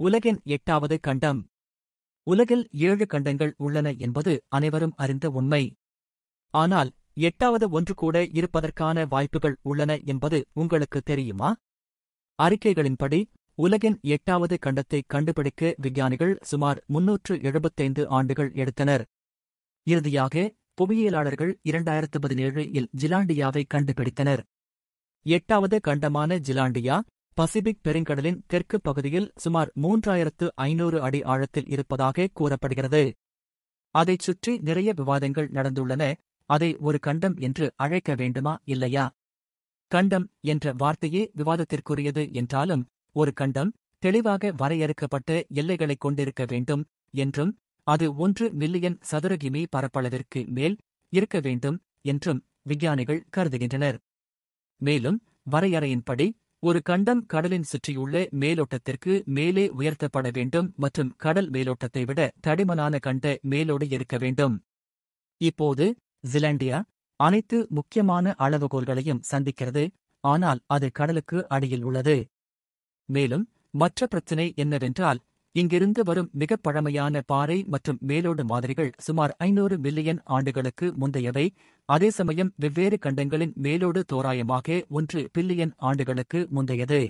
உலகின் எட்டாவது கண்டம். உலகில் ஏழு கண்டங்கள் உள்ளன என்பது அனைவரும் அறிந்த உண்மை. ஆனால் எட்டாவது ஒன்று கூட இருப்பதற்கான வாய்ப்புகள் உள்ளன என்பது உங்களுக்கு தெரியுமா? அறிக்கைகளின்படி உலகின் எட்டாவது கண்டத்தை கண்டுபிடிக்க விஞ்ஞானிகள் சுமார் முன்னூற்று எழுபத்தைந்து ஆண்டுகள் எடுத்தனர். இறுதியாக புவியியலாளர்கள் இரண்டாயிரத்து பதினேழு இல் ஜிலாண்டியாவை கண்டுபிடித்தனர். எட்டாவது கண்டமான ஜிலாண்டியா பசிபிக் பெருங்கடலின் தெற்கு பகுதியில் சுமார் மூன்றாயிரத்து ஐநூறு அடி ஆழத்தில் இருப்பதாக கூறப்படுகிறது. அதைச் சுற்றி நிறைய விவாதங்கள் நடந்துள்ளன. அதை ஒரு கண்டம் என்று அழைக்க வேண்டுமா இல்லையா? கண்டம் என்ற வார்த்தையே விவாதத்திற்குரியது என்றாலும் ஒரு கண்டம் தெளிவாக வரையறுக்கப்பட்ட எல்லைகளைக் கொண்டிருக்க வேண்டும் என்றும் அது ஒன்று மில்லியன் சதுர கிமி பரப்பளவிற்கு மேல் இருக்க வேண்டும் என்றும் விஞ்ஞானிகள் கருதுகின்றனர். மேலும் வரையறையின்படி ஒரு கண்டம் கடலின் சுற்றியுள்ள மேலோட்டத்திற்கு மேலே உயர்த்தப்பட வேண்டும் மற்றும் கடல் மேலோட்டத்தை விட தடிமனான கண்ட மேலோடு இருக்க வேண்டும். இப்போது ஜிலாண்டியா அனைத்து முக்கியமான அளவுகோல்களையும் சந்திக்கிறது ஆனால் அது கடலுக்கு அடியில் உள்ளது. மேலும் மற்ற பிரச்சினை என்னவென்றால் இங்கிருந்து வரும் மிகப் பழமையான பாறை மற்றும் மேலோடு மாதிரிகள் சுமார் ஐநூறு மில்லியன் ஆண்டுகளுக்கு முந்தையவை. அதே சமயம் வெவ்வேறு கண்டங்களின் மேலோடு தோராயமாக ஒன்று பில்லியன் ஆண்டுகளுக்கு முந்தையது.